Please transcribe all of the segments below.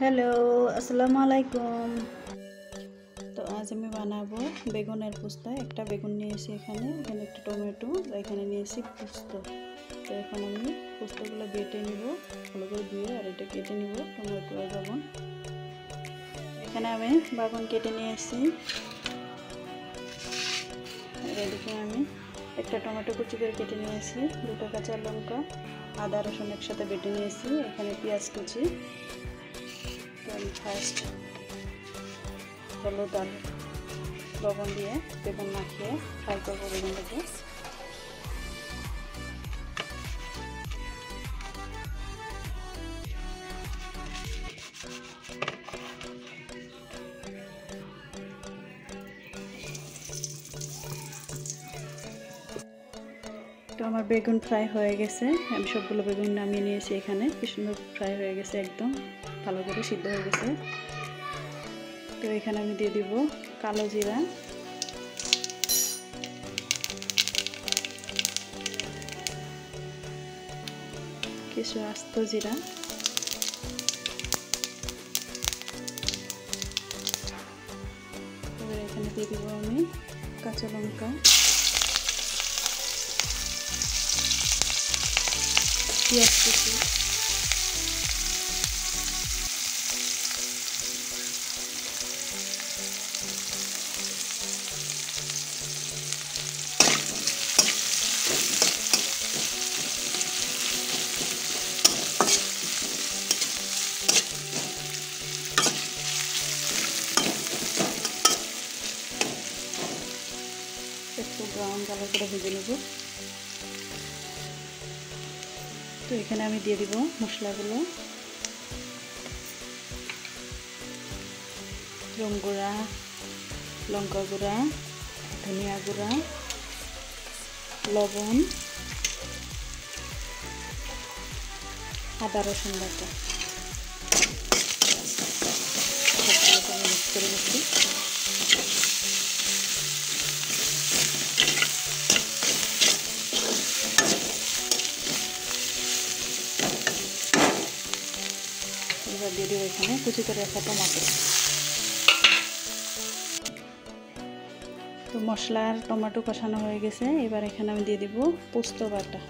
Hello, আসসালামু আলাইকুম। তো আজ আমি বানাবো বেগুনের পোস্তা। একটা বেগুন নিয়েছি এখানে এখানে একটা টমেটো, এখানে নিয়েছি পোস্ত। তো এখন আমি পোস্তগুলো বেটে নিব, ভালো করে ধুয়ে আর এটা কেটে নিব, টমেটো আর বাগুন। এখানে আমি বাগুন কেটে নিয়েছি। আর এদিকে আমি একটা টমেটো কুচি করে কেটে নিয়েছি, দুটো কাঁচা লঙ্কা, আদা রসুন একসাথে বেটে নিয়েছি, এখানে পেঁয়াজ কুচি। আমি ফার্স্ট হলুদ আর লবণ দিয়ে বেগুন মাখিয়ে ফ্রাই করবো বেগুনটাকে তো আমার বেগুন ফ্রাই হয়ে গেছে। আমি সবগুলো বেগুন নামিয়ে নিয়েছি এখানে। কি সুন্দর ফ্রাই হয়ে গেছে একদম। ভালো করে সিদ্ধ হয়ে গেছে। তো এখানে আমি দিয়ে দিব কালো জিরা। কিছু আস্ত জিরা। এখানে দিয়ে দিব আমি কাঁচা লঙ্কা। পেঁয়াজ কুচি একটু ব্রাউন কালার করে ভেজে নেব। তো এখানে আমি দিয়ে দিব মশলাগুলো। রং গুঁড়া, লঙ্কা গুঁড়া, ধনিয়া গুঁড়া, লবণ, আদা রসুন বাটা। মিক্স করে নিচ্ছি। দিয়ে দেবো এখানে কুচি করে রাখা টমাটো। তো মশলার টমেটো কষানো হয়ে গেছে, এবার এখানে আমি দিয়ে দিব পোস্ত বাটা।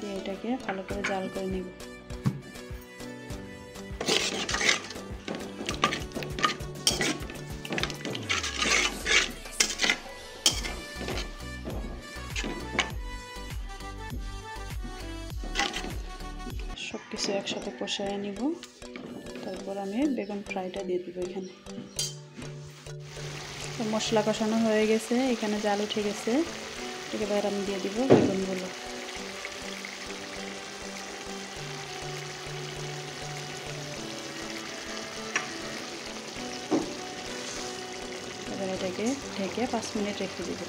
দিয়ে এটাকে ভালো করে জাল করে নিব। কিছু একসাথে কষায় নিব। তারপর আমি বেগুন ফ্রাইটা দিয়ে দেবো এখানে। মশলা কষানো হয়ে গেছে, এখানে জাল উঠে গেছে। এবার আমি দিয়ে দিব বেগুনগুলো। এটাকে ঢেকে পাঁচ মিনিট রেখে দিব।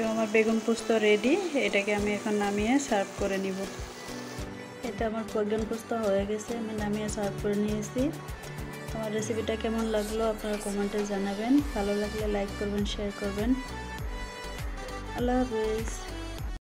তো আমার বেগুন পোস্ত রেডি এটাকে আমি এখন নামিয়ে সার্ভ করে নিব। এটা আমার বেগুন পোস্ত হয়ে গেছে, আমি নামিয়ে সার্ভ করে নিয়েছি। আমার রেসিপিটা কেমন লাগল আপনারা কমেন্টে জানাবেন। ভালো লাগলে লাইক করবেন শেয়ার করবেন। আল্লাহ হাফিজ।